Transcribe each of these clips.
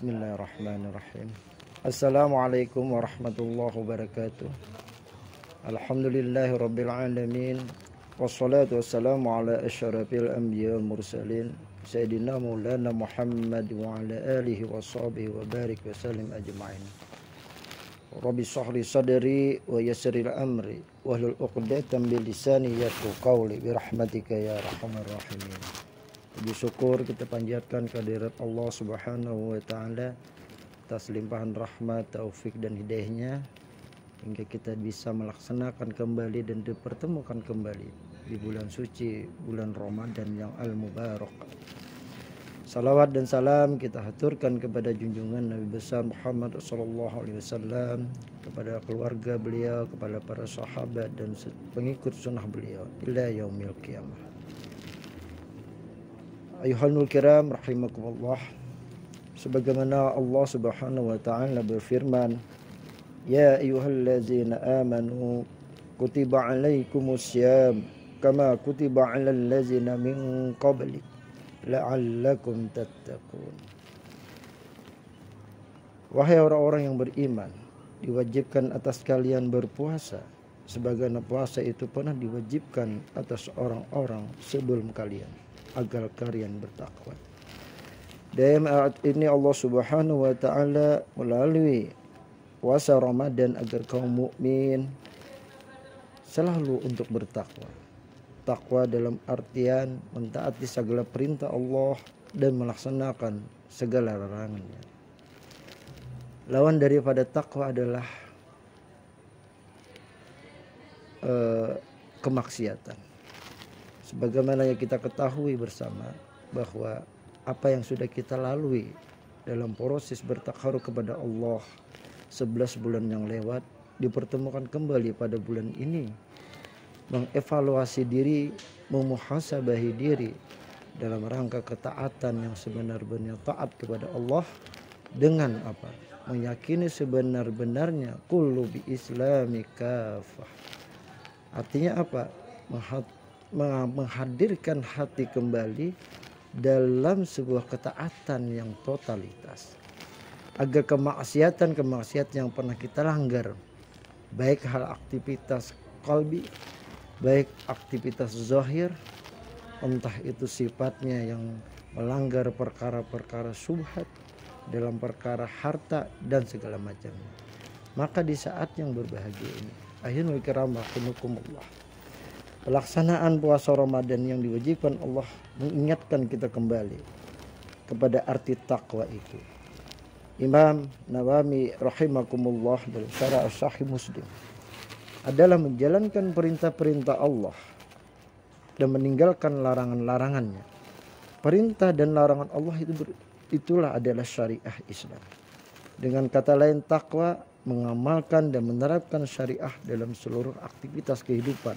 بسم الله الرحمن الرحيم السلام عليكم ورحمة الله وبركاته الحمد لله رب العالمين والصلاة والسلام على أشرف الأنبياء والمرسلين سيدنا مولانا محمد وعلى آله وصحبه وبارك وسلم أجمعين رب صحري صدري ويسر الأمر وهل الأقدام بلساني يشكو قولي برحمتك يا رحم الراحمين Puji syukur kita panjatkan kehadirat Allah Subhanahu wa taala atas limpahan rahmat, taufik dan hidayahnya hingga kita bisa melaksanakan kembali dan dipertemukan kembali di bulan suci bulan Ramadan yang al-mubarak. Salawat dan salam kita haturkan kepada junjungan Nabi besar Muhammad sallallahu alaihi wasallam, kepada keluarga beliau, kepada para sahabat dan pengikut sunnah beliau ila yaumil qiyamah. Ayuhanul kiram rahimakumullah. Sebagaimana Allah subhanahu wa ta'ala berfirman Ya ayuhallazina amanu Kutiba alaikumus syam Kama kutiba ala allazina min qablik La'allakum tattaqun. Wahai orang-orang yang beriman Diwajibkan atas kalian berpuasa Sebagaimana puasa itu pernah diwajibkan atas orang-orang sebelum kalian agar kalian bertakwa. Dalam ayat ini Allah Subhanahu wa taala melalui puasa Ramadan agar kaum mukmin selalu untuk bertakwa. Takwa dalam artian mentaati segala perintah Allah dan melaksanakan segala larangannya. Lawan daripada takwa adalah uh, kemaksiatan sebagaimana yang kita ketahui bersama bahwa apa yang sudah kita lalui dalam proses bertakharu kepada Allah 11 bulan yang lewat dipertemukan kembali pada bulan ini mengevaluasi diri memuhasabahi diri dalam rangka ketaatan yang sebenar-benarnya taat kepada Allah dengan apa? Meyakini sebenar-benarnya kullu bi islami kafah artinya apa menghadirkan hati kembali dalam sebuah ketaatan yang totalitas. Agar kemaksiatan-kemaksiatan yang pernah kita langgar baik hal aktivitas kalbi baik aktivitas zahir entah itu sifatnya yang melanggar perkara-perkara subhat dalam perkara harta dan segala macamnya. Maka di saat yang berbahagia ini akhirul kiram rahimakumullah pelaksanaan puasa Ramadan yang diwajibkan Allah mengingatkan kita kembali kepada arti takwa itu. Imam Nawawi rahimakumullah dalam syarah Sahih Muslim adalah menjalankan perintah-perintah Allah dan meninggalkan larangan-larangannya. Perintah dan larangan Allah itu itulah adalah syariah Islam. Dengan kata lain takwa mengamalkan dan menerapkan syariah dalam seluruh aktivitas kehidupan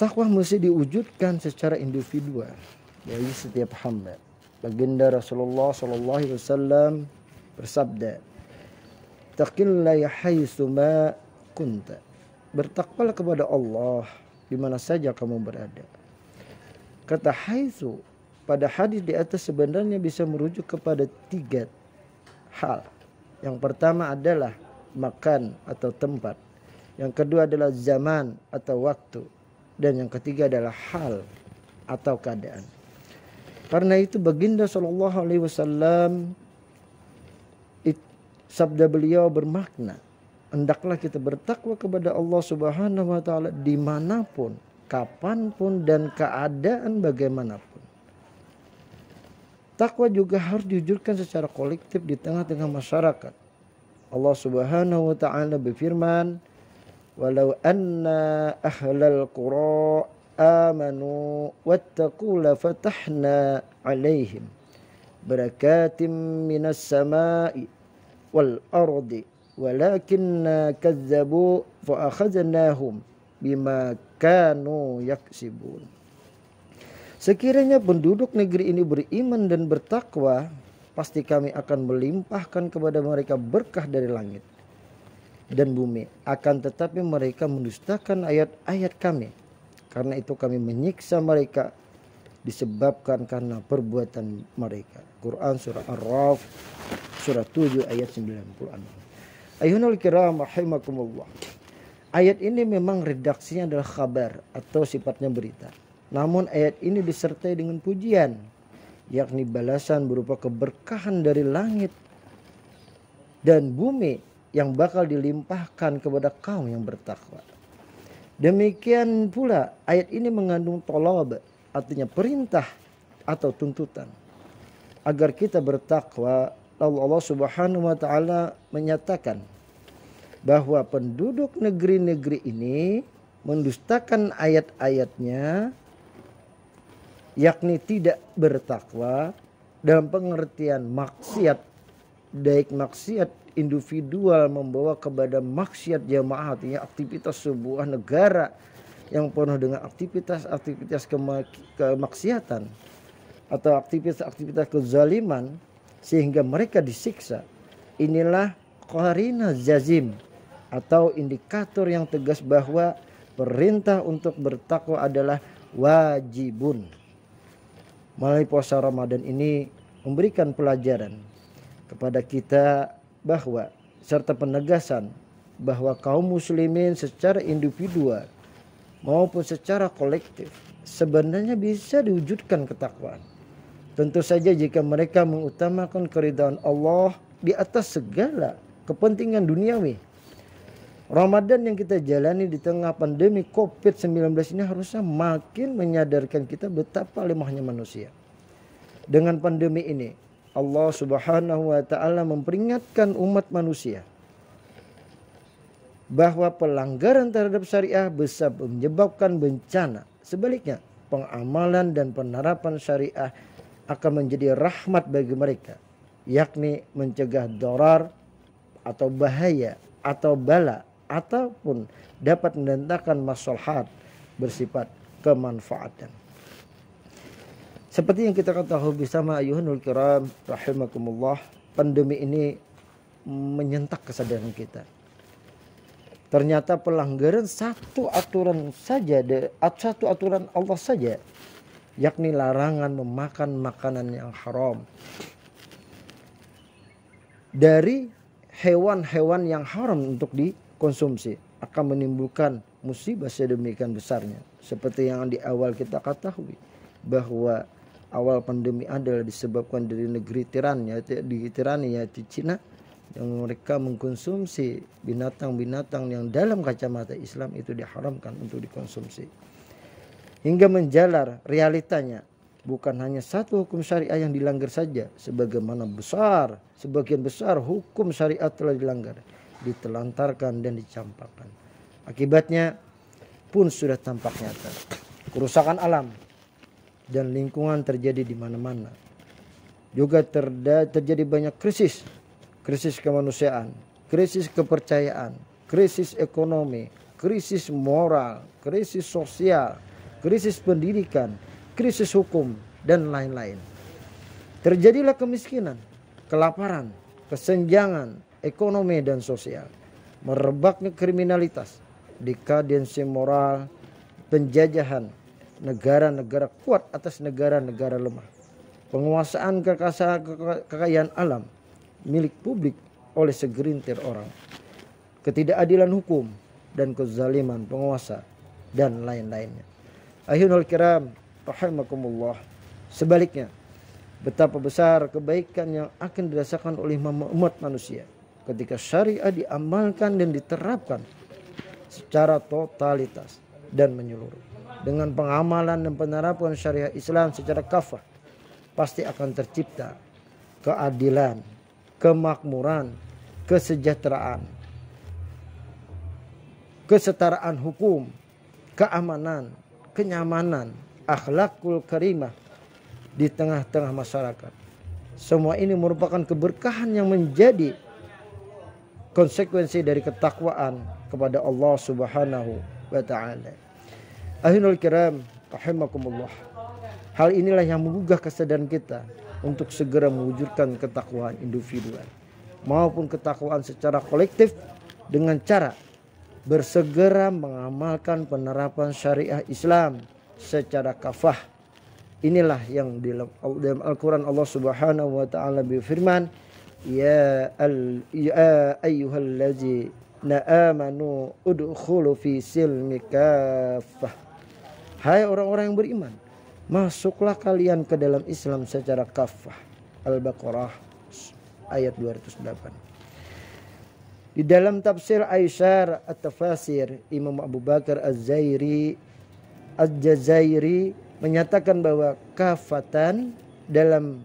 Takwa mesti diwujudkan secara individual dari setiap hamba. Baginda Rasulullah sallallahu alaihi wasallam bersabda, "Taqillaha haitsu ma kunta." Bertakwalah kepada Allah di mana saja kamu berada. Kata haitsu pada hadis di atas sebenarnya bisa merujuk kepada tiga hal. Yang pertama adalah makan atau tempat. Yang kedua adalah zaman atau waktu dan yang ketiga adalah hal atau keadaan. Karena itu baginda Shallallahu Alaihi Wasallam sabda beliau bermakna hendaklah kita bertakwa kepada Allah Subhanahu Wa Taala di mana pun, kapan pun dan keadaan bagaimanapun. Takwa juga harus diwujudkan secara kolektif di tengah-tengah masyarakat. Allah Subhanahu wa taala berfirman, walau anna ahlal qura amanu wattaqu la fatahna alaihim barakatim minas sama'i wal ardi walakinna kazzabu fa akhadnahum Sekiranya penduduk negeri ini beriman dan bertakwa, pasti kami akan melimpahkan kepada mereka berkah dari langit dan bumi. Akan tetapi mereka mendustakan ayat-ayat kami. Karena itu kami menyiksa mereka disebabkan karena perbuatan mereka. Quran surah Ar-Raf Surah 7 ayat 96. Ayunul kiram rahimakumullah. Ayat ini memang redaksinya adalah kabar atau sifatnya berita. Namun ayat ini disertai dengan pujian yakni balasan berupa keberkahan dari langit dan bumi yang bakal dilimpahkan kepada kaum yang bertakwa. Demikian pula ayat ini mengandung tolab artinya perintah atau tuntutan agar kita bertakwa lalu Allah Subhanahu wa taala menyatakan bahwa penduduk negeri-negeri ini mendustakan ayat-ayatnya yakni tidak bertakwa dalam pengertian maksiat baik maksiat individual membawa kepada maksiat jamaah artinya aktivitas sebuah negara yang penuh dengan aktivitas-aktivitas kemaksiatan atau aktivitas-aktivitas kezaliman sehingga mereka disiksa. Inilah qarina zazim atau indikator yang tegas bahwa perintah untuk bertakwa adalah wajibun. Melalui puasa Ramadan ini memberikan pelajaran kepada kita bahwa serta penegasan bahwa kaum muslimin secara individual maupun secara kolektif sebenarnya bisa diwujudkan ketakwaan. Tentu saja jika mereka mengutamakan keridhaan Allah di atas segala kepentingan duniawi. Ramadan yang kita jalani di tengah pandemi COVID-19 ini harusnya makin menyadarkan kita betapa lemahnya manusia. Dengan pandemi ini, Allah Subhanahu wa taala memperingatkan umat manusia bahwa pelanggaran terhadap syariah bisa menyebabkan bencana. Sebaliknya, pengamalan dan penerapan syariah akan menjadi rahmat bagi mereka, yakni mencegah dorar atau bahaya atau bala ataupun dapat mendatangkan maslahat bersifat kemanfaatan. Seperti yang kita ketahui bersama ayuhanul kiram rahimakumullah, pandemi ini menyentak kesadaran kita. Ternyata pelanggaran satu aturan saja, satu aturan Allah saja, yakni larangan memakan makanan yang haram. Dari hewan-hewan yang haram untuk dikonsumsi akan menimbulkan musibah sedemikian besarnya. Seperti yang di awal kita ketahui bahwa awal pandemi adalah disebabkan dari negeri tiran yaitu di Tiran yaitu Cina yang mereka mengkonsumsi binatang-binatang yang dalam kacamata Islam itu diharamkan untuk dikonsumsi. Hingga menjalar realitanya bukan hanya satu hukum syariah yang dilanggar saja sebagaimana besar sebagian besar hukum syariat telah dilanggar ditelantarkan dan dicampakkan. Akibatnya pun sudah tampak nyata. Kerusakan alam dan lingkungan terjadi di mana-mana. Juga terjadi banyak krisis, krisis kemanusiaan, krisis kepercayaan, krisis ekonomi, krisis moral, krisis sosial, krisis pendidikan, krisis hukum, dan lain-lain. Terjadilah kemiskinan, kelaparan, kesenjangan, ekonomi, dan sosial. Merebaknya kriminalitas, dekadensi moral, penjajahan, negara-negara kuat atas negara-negara lemah. Penguasaan kekayaan alam milik publik oleh segerintir orang. Ketidakadilan hukum dan kezaliman penguasa dan lain-lainnya. Ayunul kiram rahimakumullah. Sebaliknya, betapa besar kebaikan yang akan dirasakan oleh umat manusia ketika syariah diamalkan dan diterapkan secara totalitas dan menyeluruh dengan pengamalan dan penerapan syariat Islam secara kafah pasti akan tercipta keadilan, kemakmuran, kesejahteraan, kesetaraan hukum, keamanan, kenyamanan, akhlakul karimah di tengah-tengah masyarakat. Semua ini merupakan keberkahan yang menjadi konsekuensi dari ketakwaan kepada Allah Subhanahu wa taala. Ahlul kiram, rahimakumullah. Hal inilah yang menggugah kesadaran kita untuk segera mewujudkan ketakwaan individual maupun ketakwaan secara kolektif dengan cara bersegera mengamalkan penerapan syariah Islam secara kafah. Inilah yang dalam Al-Quran Allah Subhanahu wa taala berfirman, ya al ya ayyuhallazina amanu udkhulu fi silmi kaffah hai orang-orang yang beriman masuklah kalian ke dalam Islam secara kafah Al-Baqarah ayat 208 di dalam tafsir Aisyar At-Tafasir Imam Abu Bakar Az-Zairi Az-Jazairi menyatakan bahwa kafatan dalam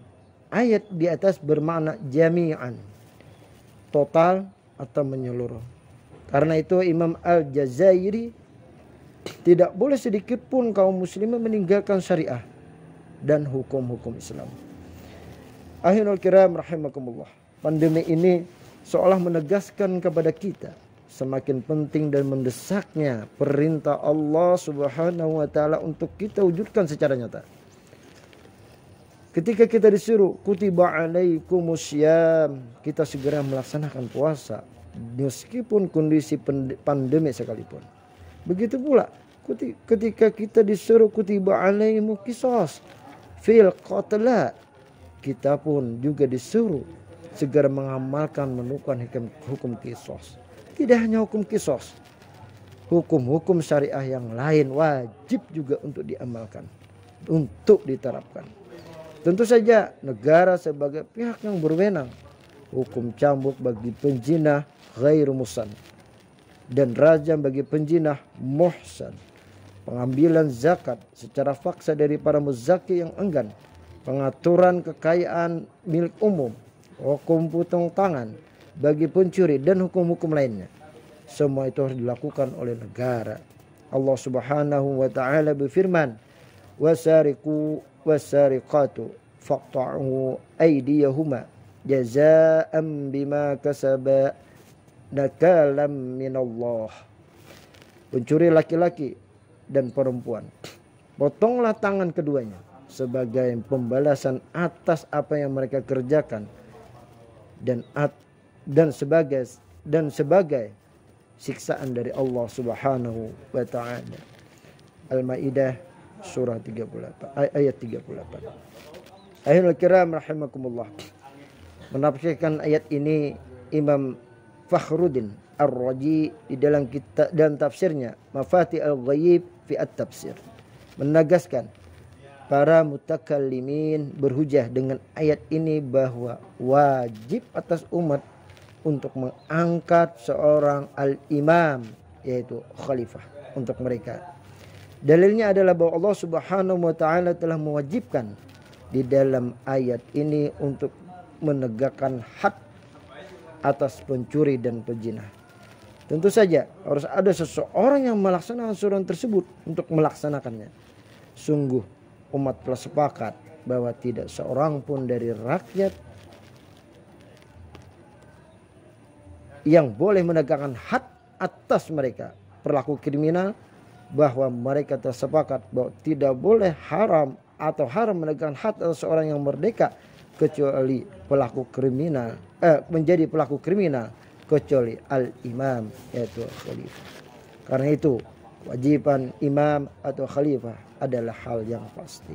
ayat di atas bermakna jami'an total atau menyeluruh. Karena itu Imam Al-Jazairi tidak boleh sedikit pun kaum muslimin meninggalkan syariah dan hukum-hukum Islam. Akhirul kiram rahimakumullah. Pandemi ini seolah menegaskan kepada kita semakin penting dan mendesaknya perintah Allah Subhanahu wa taala untuk kita wujudkan secara nyata. Ketika kita disuruh kutiba alaikumusiyam, kita segera melaksanakan puasa meskipun kondisi pandemi sekalipun. Begitu pula ketika kita disuruh kutiba alaimu kisos fil qatla kita pun juga disuruh segera mengamalkan menukan hukum, hukum kisos. Tidak hanya hukum kisos, hukum-hukum syariah yang lain wajib juga untuk diamalkan, untuk diterapkan. Tentu saja negara sebagai pihak yang berwenang, hukum cambuk bagi penjinah ghairu musan dan rajam bagi penjinah muhsan. Pengambilan zakat secara faksa dari para muzaki yang enggan. Pengaturan kekayaan milik umum hukum potong tangan bagi pencuri dan hukum-hukum lainnya. Semua itu harus dilakukan oleh negara. Allah Subhanahu wa taala berfirman, "Wasariqu wasariqatu faqta'u aydiyahuma jazaa'an bima kasaba nakalam minallah." Pencuri laki-laki dan perempuan, potonglah tangan keduanya sebagai pembalasan atas apa yang mereka kerjakan dan at, dan sebagai dan sebagai siksaan dari Allah Subhanahu wa taala. Al-Maidah surah 38 ayat 38. Akhirul kiram rahimakumullah. Menafsirkan ayat ini Imam Fakhruddin Ar-Raji di dalam kitab dan tafsirnya Mafati Al-Ghaib fi At-Tafsir menegaskan para mutakallimin berhujah dengan ayat ini bahwa wajib atas umat untuk mengangkat seorang al-imam yaitu khalifah untuk mereka. Dalilnya adalah bahwa Allah Subhanahu wa taala telah mewajibkan di dalam ayat ini untuk menegakkan hak atas pencuri dan pejinah. Tentu saja harus ada seseorang yang melaksanakan surat tersebut untuk melaksanakannya. Sungguh umat telah sepakat bahwa tidak seorang pun dari rakyat yang boleh menegakkan hak atas mereka perlaku kriminal bahwa mereka tersepakat bahwa tidak boleh haram atau haram menegakkan hak atas seorang yang merdeka kecuali pelaku kriminal eh, menjadi pelaku kriminal kecuali al imam yaitu khalifah karena itu Wajiban imam atau khalifah adalah hal yang pasti.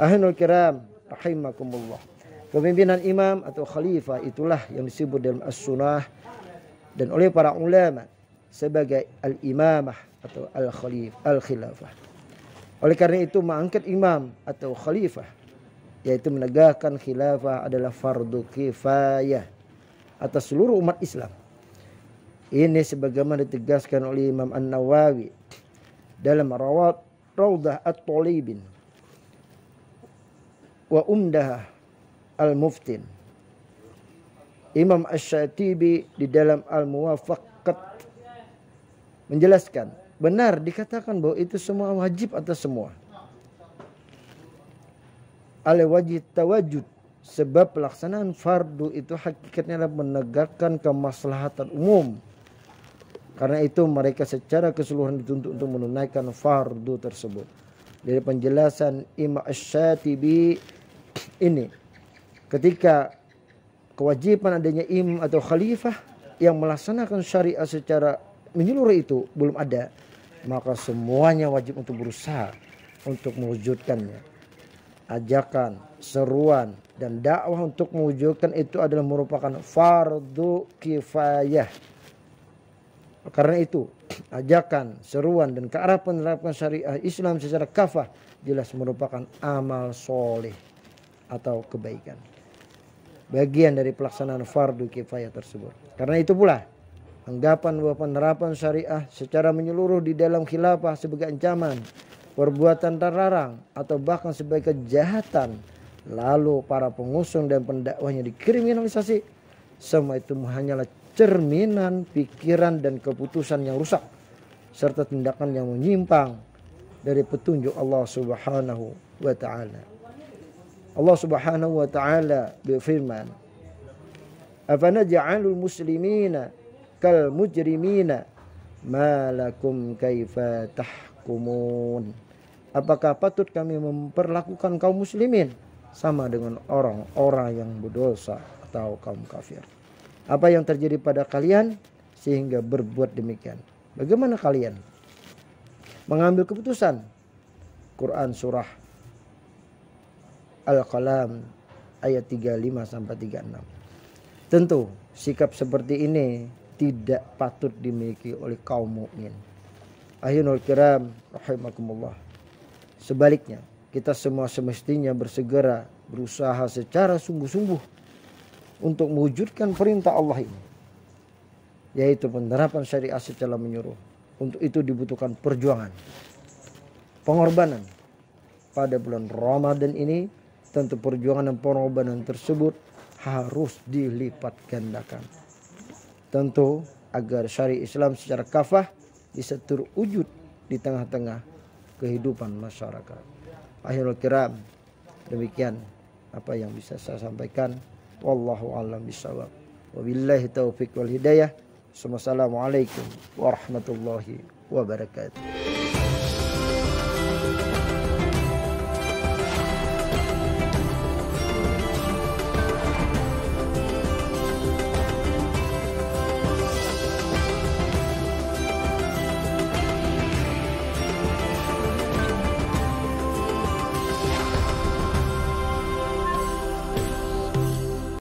Ahlul kiram rahimakumullah. Kepemimpinan imam atau khalifah itulah yang disebut dalam as-sunnah dan oleh para ulama sebagai al-imamah atau al-khalif al-khilafah. Oleh karena itu mengangkat imam atau khalifah yaitu menegakkan khilafah adalah fardu kifayah atas seluruh umat Islam. Ini sebagaimana ditegaskan oleh Imam An-Nawawi dalam rawat Raudah At-Talibin wa Umdah Al-Muftin. Imam Ash-Shatibi di dalam Al-Muwafaqat menjelaskan benar dikatakan bahwa itu semua wajib atas semua. Al wajib tawajud sebab pelaksanaan fardu itu hakikatnya adalah menegakkan kemaslahatan umum karena itu mereka secara keseluruhan dituntut untuk menunaikan fardu tersebut. Dari penjelasan Imam Ash-Shatibi ini ketika kewajiban adanya imam atau khalifah yang melaksanakan syariat secara menyeluruh itu belum ada, maka semuanya wajib untuk berusaha untuk mewujudkannya. Ajakan, seruan dan dakwah untuk mewujudkan itu adalah merupakan fardu kifayah. Karena itu, ajakan, seruan dan ke arah penerapan syariah Islam secara kafah jelas merupakan amal soleh atau kebaikan. Bagian dari pelaksanaan fardu kifayah tersebut. Karena itu pula, anggapan bahwa penerapan syariah secara menyeluruh di dalam khilafah sebagai ancaman, perbuatan terlarang atau bahkan sebagai kejahatan lalu para pengusung dan pendakwahnya dikriminalisasi semua itu hanyalah cerminan pikiran dan keputusan yang rusak serta tindakan yang menyimpang dari petunjuk Allah Subhanahu wa taala. Allah Subhanahu wa taala berfirman, "Afanaj'alul muslimina kal mujrimina ma lakum kaifa tahkumun?" Apakah patut kami memperlakukan kaum muslimin sama dengan orang-orang yang berdosa atau kaum kafir. Apa yang terjadi pada kalian sehingga berbuat demikian? Bagaimana kalian mengambil keputusan? Quran surah Al-Qalam ayat 35 sampai 36. Tentu sikap seperti ini tidak patut dimiliki oleh kaum mukmin. Ahyunul kiram rahimakumullah. Sebaliknya, kita semua semestinya bersegera berusaha secara sungguh-sungguh untuk mewujudkan perintah Allah ini yaitu penerapan syariah secara menyuruh untuk itu dibutuhkan perjuangan pengorbanan. Pada bulan Ramadan ini tentu perjuangan dan pengorbanan tersebut harus dilipat gandakan. Tentu agar syariat Islam secara kafah bisa terwujud di tengah-tengah kehidupan masyarakat akhirul kiram. Demikian apa yang bisa saya sampaikan. Wallahu alam bisawab wabillahi taufik wal hidayah. Assalamualaikum warahmatullahi wabarakatuh